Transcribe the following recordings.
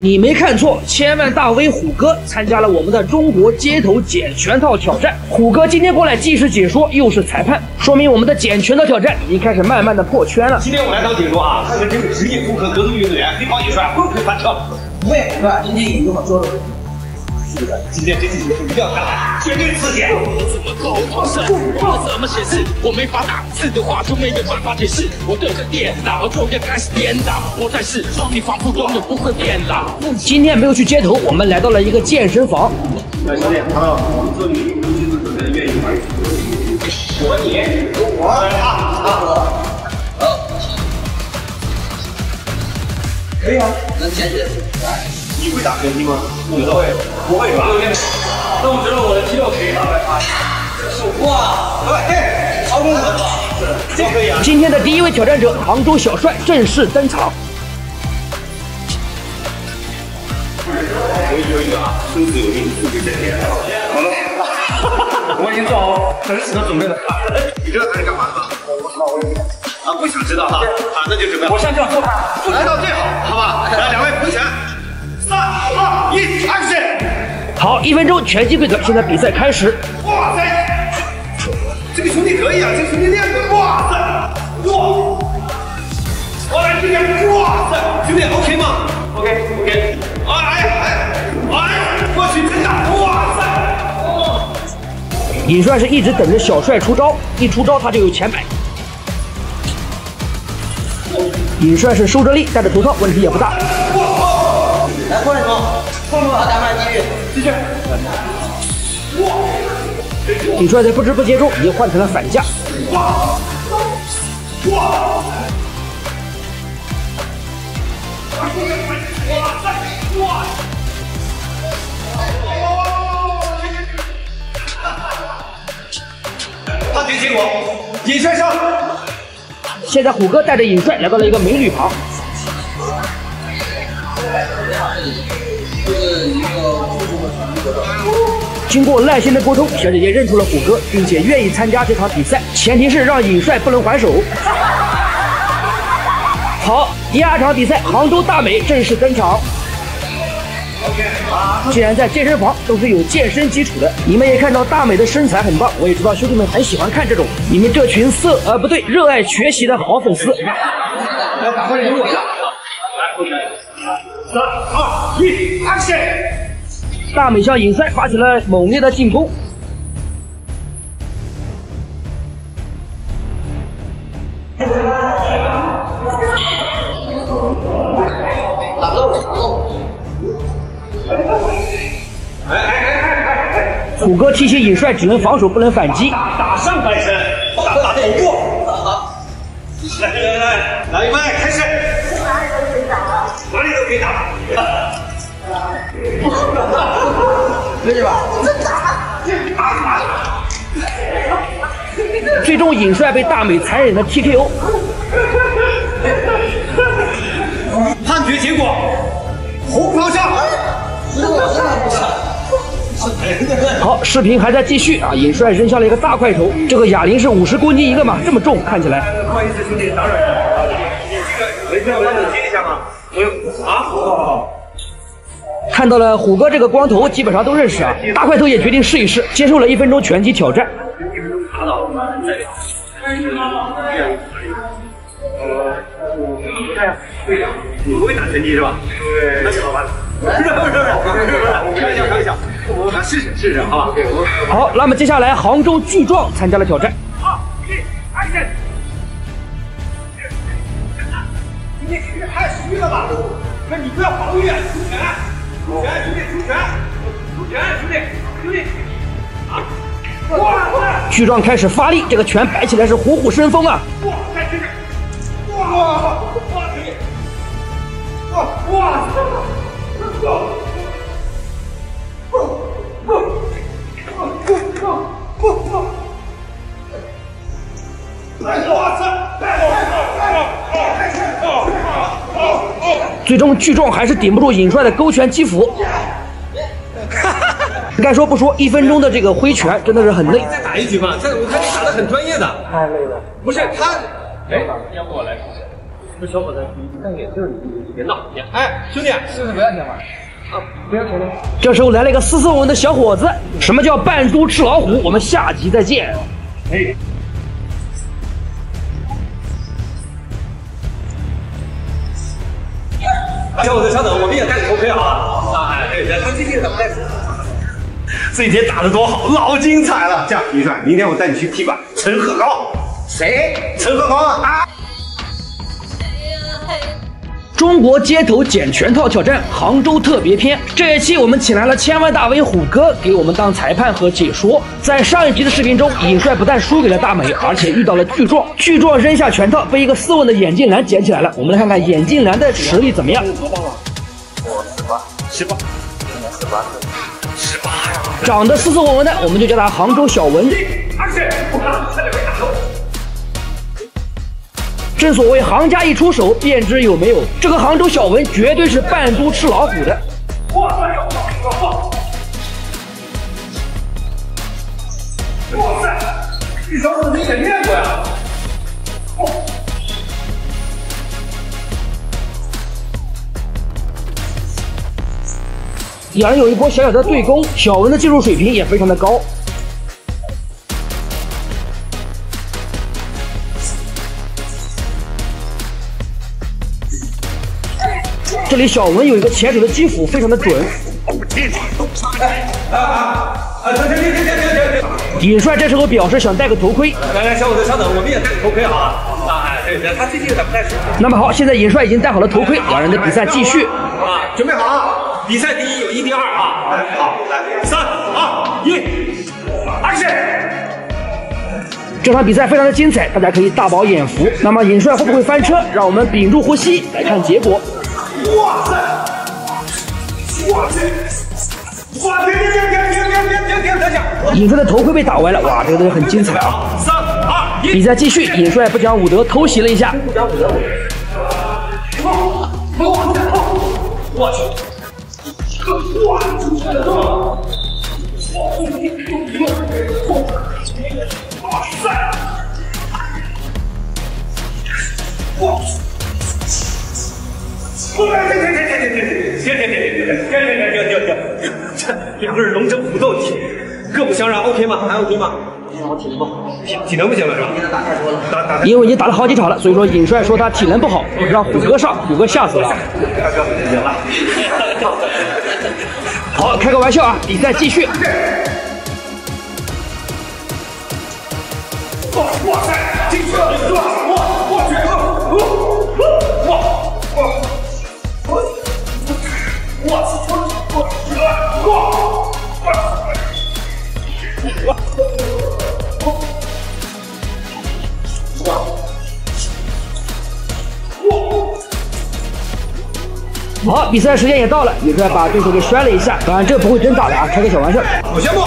你没看错，千万大 V 虎哥参加了我们的中国街头剪拳套挑战。虎哥今天过来既是解说又是裁判，说明我们的剪拳套挑战已经开始慢慢的破圈了。今天我来当解说啊，看看这个职业综合格斗运动员黑帮一帅会不会翻车？不会，是吧？今天有这么说的。是的，今天这技术是一定要看，绝对刺激。怎么沟通？怎么显示？我没法打字的话就没有办法解释。我对着电脑就要开始颠倒，我在试装，你仿佛永远不会变老。今天没有去街头，我们来到了一个健身房。来，小姐，看到我这里有机子准备愿意吗？我你我他他好，可以啊，能坚持。来。你会打拳击吗？不会，不会是吧？那我觉得我的肌肉可以打败他。哇，对，超功能，这可以啊。今天的第一位挑战者，杭州小帅正式登场。我有一个啊，生死有命，富贵在天。好了，我已经做好很死的准备了。你知道他是干嘛的吗？我知道，我也啊，不想知道哈。啊，那就准备。我现在就要做他，来到最好，好吧？好，一分钟拳击规则，现在比赛开始。哇塞，这个兄弟可以啊，这个兄弟练的，哇塞，哇！我来这边，哇塞，兄弟 OK 吗？OK OK。哎哎哎，我去真的，哇塞！尹帅是一直等着小帅出招，一出招他就有钱买。尹帅是收着力，戴着头套，问题也不大。来过来什么？放好打满继续，继续。哇！李帅在不知不觉中已经换成了反架。哇！哇！哇！判决结果，尹帅上。现在虎哥带着尹帅来到了一个美女旁。经过耐心的沟通，小姐姐认出了虎哥，并且愿意参加这场比赛，前提是让尹帅不能还手。好，第二场比赛，杭州大美正式登场。既然在健身房都是有健身基础的，你们也看到大美的身材很棒，我也知道兄弟们很喜欢看这种，你们这群色呃不对，热爱学习的好粉丝。来，打快点，给我下。三二一，action！大美向尹帅发起了猛烈的进攻。打不动，哎哎哎哎哎！虎哥提醒尹帅，只能防守，不能反击。打上半身，打打头部。好，来来来，来预备，开始。可以吧？最终尹帅被大美残忍的 TKO。判决结果，红袍上。好，视频还在继续啊！尹帅扔下了一个大块头，这个哑铃是五十公斤一个嘛，这么重，看起来。不好意思，兄弟，打扰了。你这个没事，我让你接一下吗？啊！看到了虎哥这个光头，基本上都认识啊。大块头也决定试一试，接受了一分钟拳击挑战。一分钟打。你不会打拳击是吧？对，那就好办了。不是不是不是，开玩笑开玩笑，我们试试试试，好吧？好，那么接下来杭州巨壮参加了挑战。二一，action！你这太虚了吧？那你不要防御，出拳，出拳，兄弟，出拳，出拳，兄弟，兄弟，啊！哇！巨壮开始发力，这个拳摆起来是虎虎生风啊！哇！哇！哇！哇！哇！哇！兄弟！哇！哇！不最终聚众还是顶不住尹帅的勾拳击斧。该说不说，一分钟的这个挥拳真的是很累。再打一局吧，这我看你打的很专业的。太累了。不是他，哎，要不我来试试？这小伙子，你干眼镜，你别闹，哎，兄弟，是不是不要钱吗？啊，不要钱了。这时候来了一个斯斯文文的小伙子，什么叫扮猪吃老虎？我们下集再见。哎。小伙子，稍等，我们也戴个头盔啊！啊，哎，对，他最近怎么戴？这天打的多好，老精彩了！这样，李帅，明天我带你去踢馆陈鹤高。谁？陈鹤高啊！中国街头捡拳套挑战杭州特别篇，这一期我们请来了千万大 V 虎哥给我们当裁判和解说。在上一集的视频中，尹帅不但输给了大美，而且遇到了巨壮。巨壮扔下拳套，被一个斯文的眼镜男捡起来了。我们来看看眼镜男的实力怎么样。我十八，十八，今年十八岁，十八呀！长得斯斯文文的，我们就叫他杭州小文。二十，不看，差点没打中。正所谓行家一出手便知有没有，这个杭州小文绝对是扮猪吃老虎的。哇塞！哇塞！这小伙子明显练过呀。两人有一波小小的对攻，小文的技术水平也非常的高。里小文有一个前手的击斧，非常的准。啊啊！停停停停停停！尹帅这时候表示想戴个头盔。来来，小伙子稍等，我们也戴个头盔啊！啊，对对，他最近怎么戴？那么好，现在尹帅已经戴好了头盔，两人的比赛继续。啊，准备好啊！比赛第一有一第二啊！好，来，三二一，开始！这场比赛非常的精彩，大家可以大饱眼福。那么尹帅会不会翻车？让我们屏住呼吸来看结果。哇塞！我去！哇！停停停停停停停停停！等下，尹帅的头盔被打歪了，哇，这个东西很精彩啊！三二一，比赛继续，尹帅不讲武德，偷袭了一下。不讲武德，我，我去！哇！哇塞！哇！行行行行行行行这两个人龙争虎斗，各不相让，OK 吗？还 OK 吗？我体能不好，体能不行了是吧？打太多了，因为已经打了好几场了，所以说尹帅说他体能不好，让虎哥上，虎哥吓死了。大哥，行了。好，开个玩笑啊，比赛继续。哇塞，进去了，是吧？哇，我去，哇好，比赛时间也到了，尹帅把对手给摔了一下，当然这不会真打的啊，开个小玩笑。我宣布，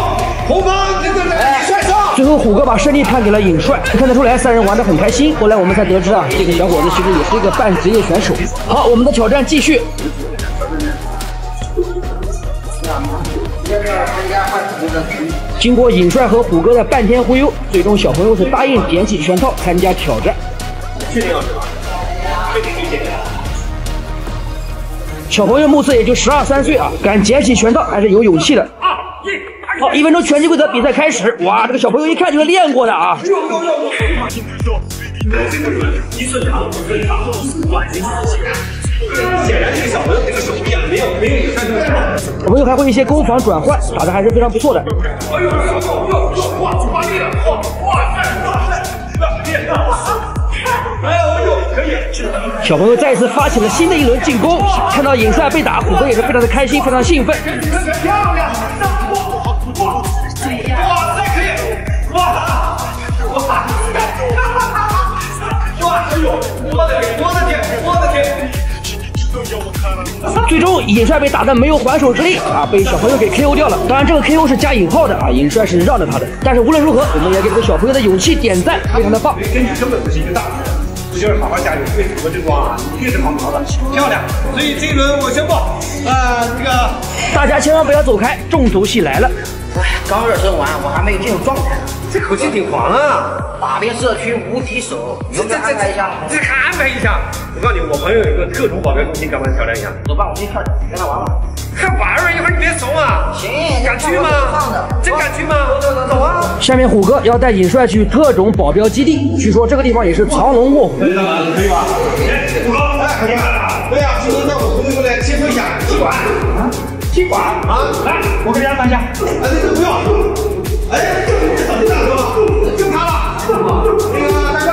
红方这个帅胜。最后虎哥把胜利判给了尹帅，看得出来三人玩的很开心。后来我们才得知啊，这个小伙子其实也是一个半职业选手。好，我们的挑战继续。经过尹帅和虎哥的半天忽悠，最终小朋友是答应点起拳套参加挑战。确定要是吧？小朋友目测也就十二三岁啊，敢捡起拳套还是有勇气的。好，一分钟拳击规则比赛开始。哇，这个小朋友一看就是练过的啊。一寸长，一寸长，短形显然这个小朋友这个手臂啊，没有没有尹帅这么长。小朋友还会一些攻防转换，打的还是非常不错的。哎呦，哇，发力了，哇哇塞，哇塞，哎呦，可以。小朋友再一次发起了新的一轮进攻，看到尹帅被打，虎哥也是非常的开心，非常兴奋。漂亮，哇哇，哇塞，可以，哇哇，哈哇，哎呦，我的天，我的天，我的天！最终，尹帅被打的没有还手之力啊，被小朋友给 KO 掉了。当然，这个 KO 是加引号的啊，尹帅是让着他的。但是无论如何，我们也给这个小朋友的勇气点赞，非常的棒。根据根本不是一个大不就是好好加油，为祖国争光啊，一定是好苗子，漂亮。所以这一轮我宣布，呃，这个大家千万不要走开，重头戏来了。刚热身完，我还没有进入状态。这口气挺狂啊！打遍社区无敌手，有没有安排一下？这还安排一下？我告诉你，我朋友有一个特种保镖中心，敢不敢挑战一下？走吧，我们去跳跳，跟他玩玩。还玩玩？一会儿你别怂啊！行，敢去吗？真敢去吗？走走走走啊！下面虎哥要带尹帅去特种保镖基地，据说这个地方也是藏龙卧虎。可以吧？哎，虎哥，哎，可以了。对呀，今天带我朋友过来接受一下踢馆，踢馆啊！来，我给你安排一下。哎，这个不用。哎，这怎么大哥？就他了。那个大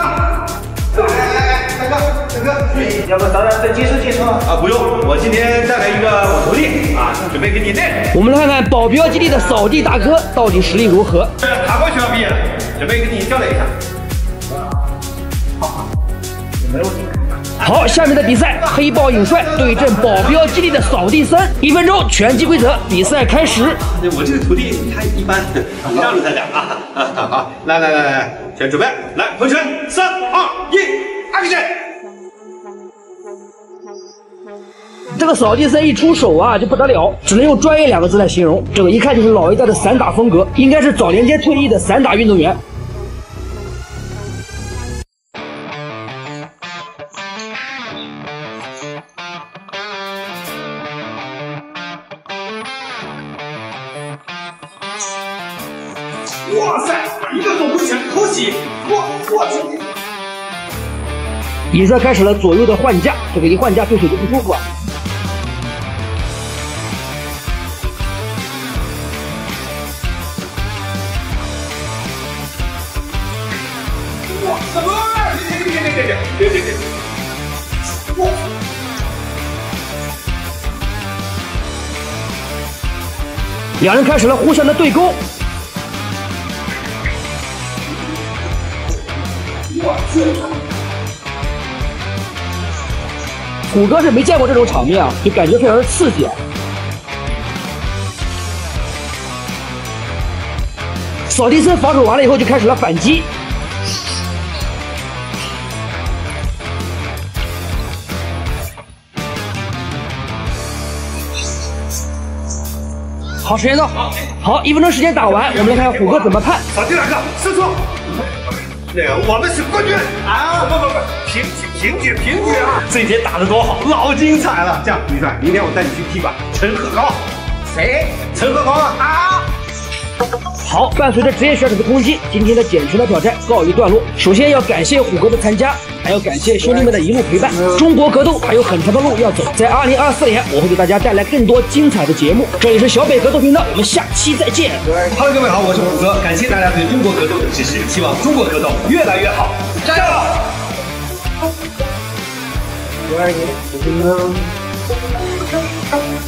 哥，哎哎哎，大哥，大哥，要不咱俩再接触接触？啊，不用，我今天带来一个我徒弟啊，准备给你练。我们来看看保镖基地的扫地大哥到底实力如何。海关学校毕业的，准备给你教练一下。好没问题。好，下面的比赛，黑豹影帅对阵保镖基地的扫地僧，一分钟拳击规则，比赛开始。我这个徒弟他一般，你让着他点啊啊好，来来来来，先准备，来回拳，三二一，action！这个扫地僧一出手啊，就不得了，只能用专业两个字来形容。这个一看就是老一代的散打风格，应该是早年间退役的散打运动员。比赛开始了左右的换架，这个一换架对手就不舒服啊。哇，什么？别别别别别别别别！两人开始了互相的对攻。虎哥是没见过这种场面啊，就感觉非常的刺激啊！扫地僧防守完了以后，就开始了反击。好，时间到，好，一分钟时间打完，我们来看看虎哥怎么判。扫地大哥，失错。那个，我们是冠军啊！不不不，平局平局平局啊！这天打的多好，老精彩了。这样，李帅，明天我带你去踢馆。陈鹤高，谁？陈鹤高啊！啊！好，伴随着职业选手的攻击，今天的捡拳的挑战告一段落。首先要感谢虎哥的参加，还要感谢兄弟们的一路陪伴。中国格斗还有很长的路要走，在二零二四年，我会给大家带来更多精彩的节目。这里是小北格斗频道，我们下期再见。Hello，各位好，我是虎哥，感谢大家对中国格斗的支持，希望中国格斗越来越好，加油！Where you it.